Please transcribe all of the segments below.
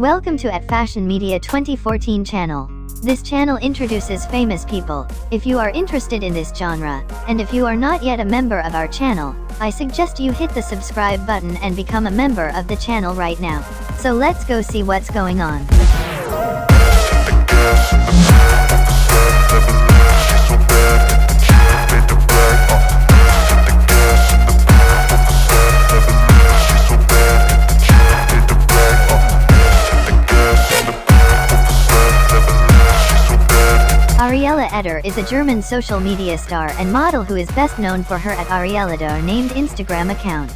Welcome to At Fashion Media 2014 channel. This channel introduces famous people. If you are interested in this genre, and if you are not yet a member of our channel, I suggest you hit the subscribe button and become a member of the channel right now. So let's go see what's going on. Ariella Eder is a German social media star and model who is best known for her at Arielleder named Instagram account.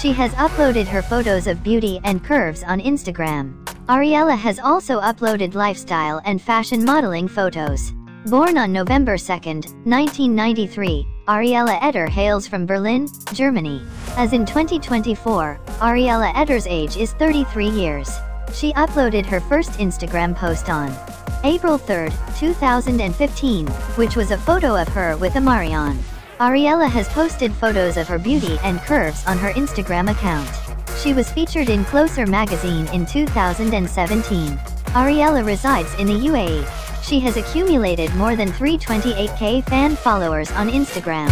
She has uploaded her photos of beauty and curves on Instagram. Ariella has also uploaded lifestyle and fashion modeling photos. Born on November 2, 1993, Ariella Eder hails from Berlin, Germany. As in 2024, Ariella Eder's age is 33 years. She uploaded her first Instagram post on April 3, 2015, which was a photo of her with a Marion. Ariella has posted photos of her beauty and curves on her Instagram account. She was featured in Closer magazine in 2017. Ariella resides in the UAE. She has accumulated more than 328k fan followers on Instagram.